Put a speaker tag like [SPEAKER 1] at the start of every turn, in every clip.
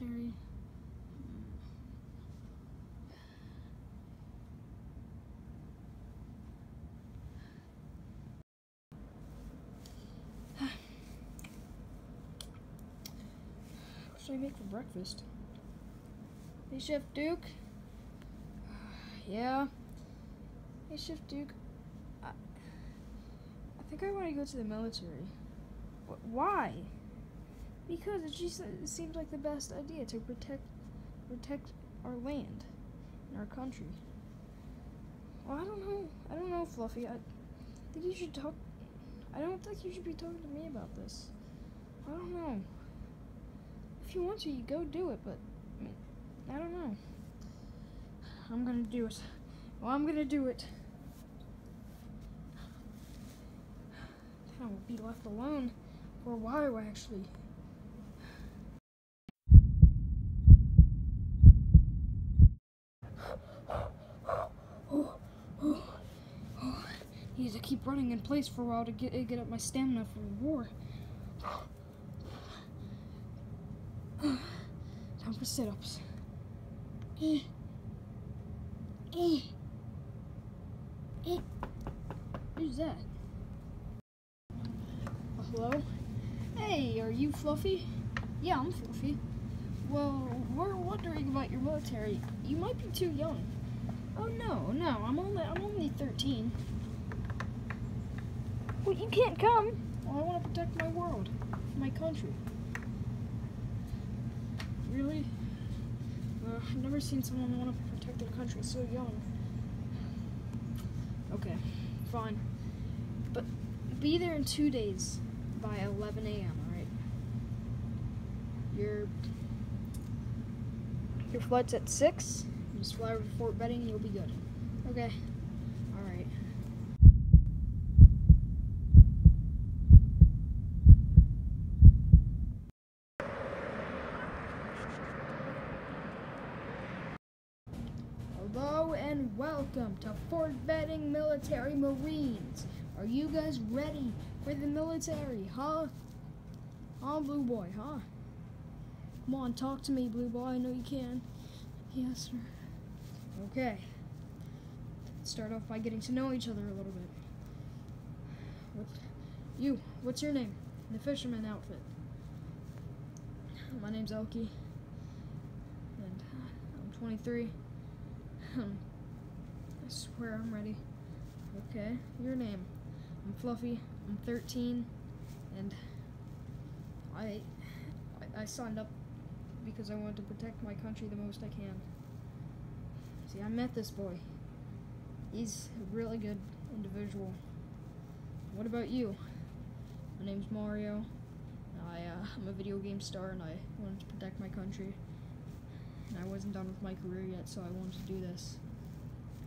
[SPEAKER 1] military? What should I make for breakfast? Hey, Chef Duke. Yeah. Hey, Chef Duke. I, I think I want to go to the military. Wh- Why? Because it just it seems like the best idea to protect protect our land and our country. Well, I don't know. I don't know, Fluffy. I think you should talk. I don't think you should be talking to me about this. I don't know. If you want to, you go do it, but I, mean, I don't know. I'm gonna do it. Well, I'm gonna do it. I will be left alone for a while, actually. Oh, oh, oh. Need to keep running in place for a while to get get up my stamina for war. Time for sit-ups. Eh. Eh. Eh. Who's that? Hello? Hey, are you Fluffy? Yeah, I'm Fluffy. Well, we're wondering about your military. You might be too young. Oh no, no, I'm only I'm only 13. Well, you can't come. Well, I want to protect my world, my country. Really? Uh, I've never seen someone want to protect their country so young. Okay, fine. But be there in two days by 11 a.m., alright? Your, your flight's at 6. Just fly over to Fort Benning and you'll be good. Okay. Alright. Hello and welcome to Fort Benning Military Marines. Are you guys ready for the military, huh? Huh, Blue Boy, huh? Come on, talk to me, Blue Boy. I know you can. Yes, sir. Okay. Let's start off by getting to know each other a little bit. What, you, what's your name? The fisherman outfit. My name's Elkie. And uh, I'm 23. Um, I swear I'm ready. Okay, your name. I'm Fluffy. I'm 13, and I, I I signed up because I wanted to protect my country the most I can. See, I met this boy. He's a really good individual. What about you? My name's Mario. I, uh, I'm a video game star, and I wanted to protect my country. I wasn't done with my career yet, so I wanted to do this.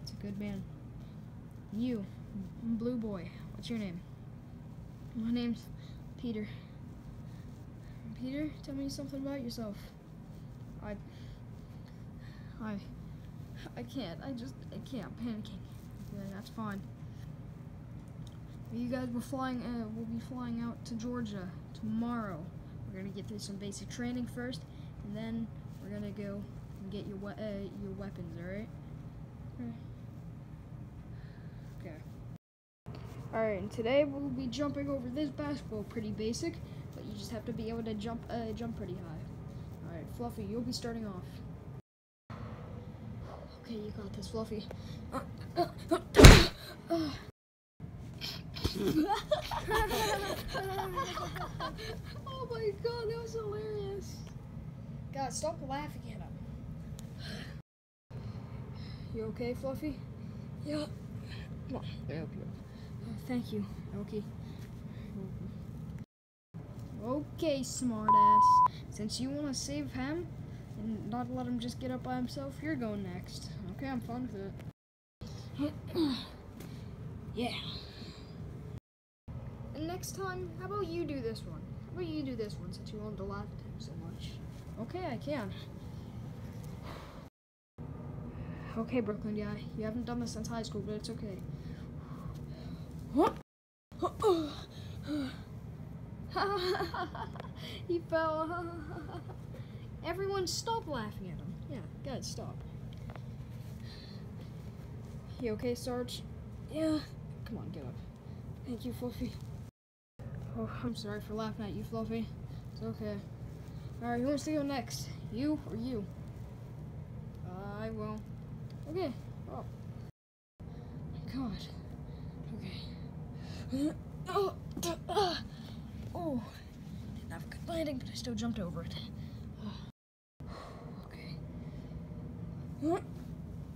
[SPEAKER 1] It's a good man. You, Blue Boy. What's your name? My name's Peter. Peter, tell me something about yourself. I. I. I can't. I just. I can't. I'm panicking. Yeah, that's fine. You guys were flying. Uh, we'll be flying out to Georgia tomorrow. We're gonna get through some basic training first, and then we're gonna go and get your we- uh, your weapons. All right. Okay. All right. And today we'll be jumping over this basketball. Pretty basic, but you just have to be able to jump uh, jump pretty high. All right, Fluffy, you'll be starting off. Okay, you got this, Fluffy. oh my god, that was hilarious. God, stop laughing at him. You okay, Fluffy? Yeah. Come on, I help you. Oh, thank you, Elkie. Okay, smartass. Since you want to save him and not let him just get up by himself, you're going next. Okay, I'm fine with it. yeah. And next time, how about you do this one? How about you do this one since you wanted to laugh at him so much? Okay, I can. Okay, Brooklyn yeah, you haven't done this since high school, but it's okay. he fell. Everyone stop laughing at him. Yeah, guys, stop. You okay, Sarge? Yeah. Come on, get up. Thank you, Fluffy. Oh, I'm sorry for laughing at you, Fluffy. It's okay. Alright, who wants to go next? You or you? I will. Okay. Oh. My God. Okay. Oh. Oh. Didn't have a good landing, but I still jumped over it. Okay.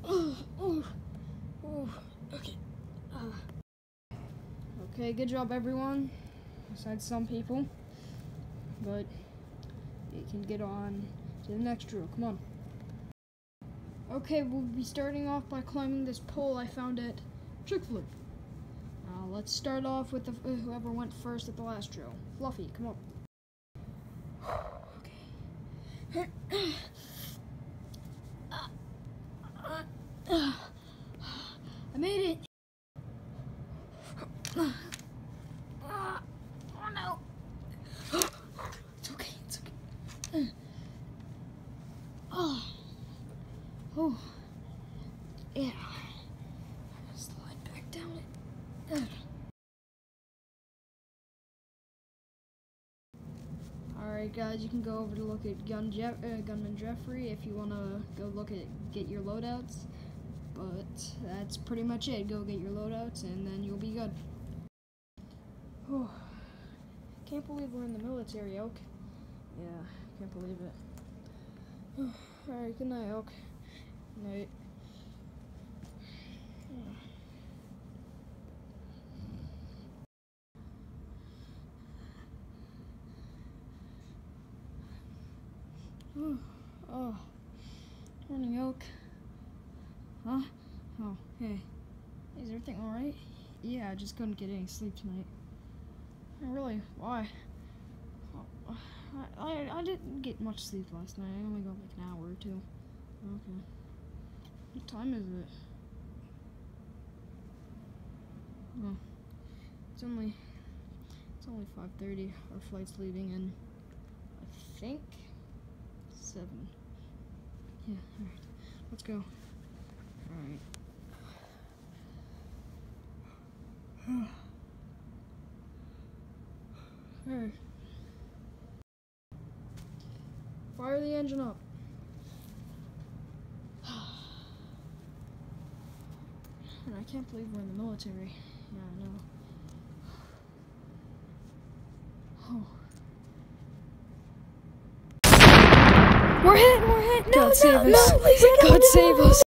[SPEAKER 1] Oh. Oh. Oh. Okay. Uh. Okay, good job, everyone. Besides some people. But you can get on to the next drill. Come on. Okay, we'll be starting off by climbing this pole I found at Trick Flip. Uh, let's start off with the, uh, whoever went first at the last drill. Fluffy, come on. okay. I made it. Oh no. It's okay, it's okay. Oh. Oh. Yeah. Slide back down it. Alright guys, you can go over to look at Gun Jeff uh, Gunman Jeffrey if you want to go look at get your loadouts. But that's pretty much it. Go get your loadouts and then you'll be good. Oh, can't believe we're in the military, Oak. Yeah, can't believe it. Alright, good night, Oak. Good night. Oh, oh, morning, Oak. Huh? Oh, hey. Is everything alright? Yeah, I just couldn't get any sleep tonight. Really? Why? Oh, I, I, I didn't get much sleep last night. I only got like an hour or two. Okay. What time is it? Oh, it's only it's only 5:30. Our flight's leaving in I think seven. Yeah. All right. Let's go. All right. Alright. Fire the engine up. And I can't believe we're in the military. Yeah, I know. Oh. We're hit! We're hit! God
[SPEAKER 2] no,
[SPEAKER 1] save
[SPEAKER 2] no,
[SPEAKER 1] us!
[SPEAKER 2] no, please,
[SPEAKER 1] God save us!